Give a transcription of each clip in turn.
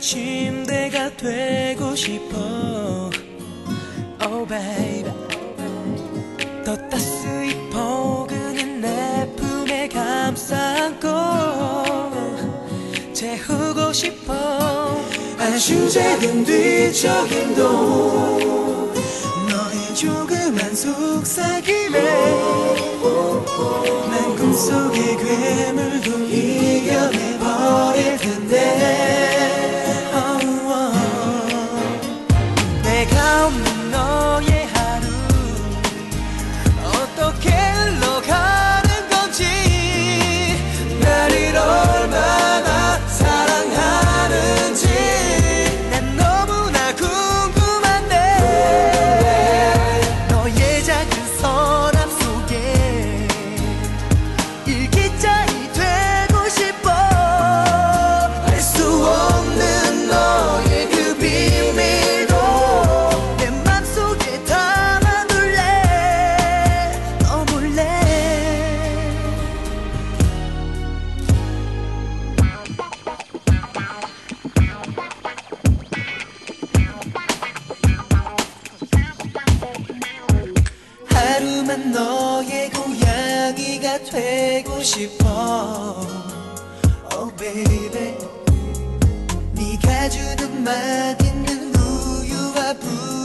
침대가 되고 싶어. Oh baby. 더 따스히 포근한 내 품에 감싸고 재우고 싶어. 안심제된 뒤적 행동 너의 조그만 속삭임에 난 꿈속의 괴물 너의 고양이가 되고 싶어. Oh baby. 네가 주는 맛있는 우유와 부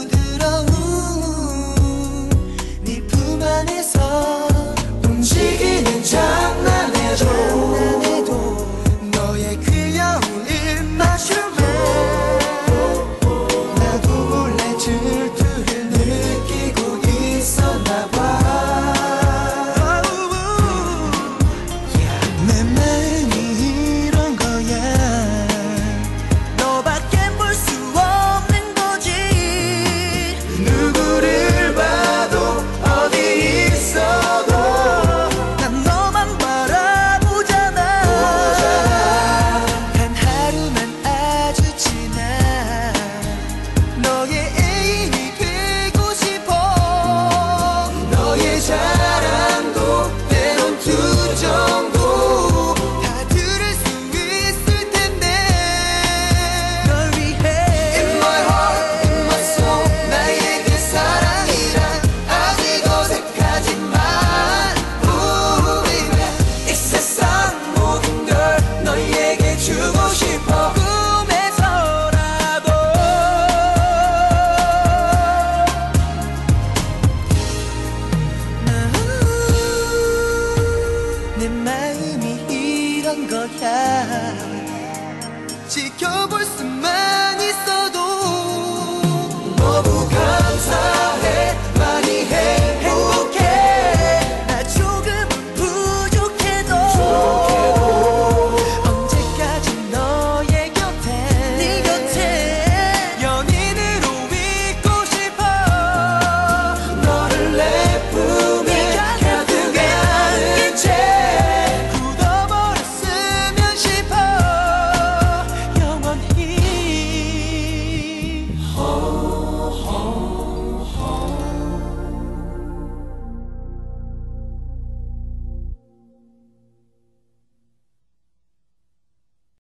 지켜볼 수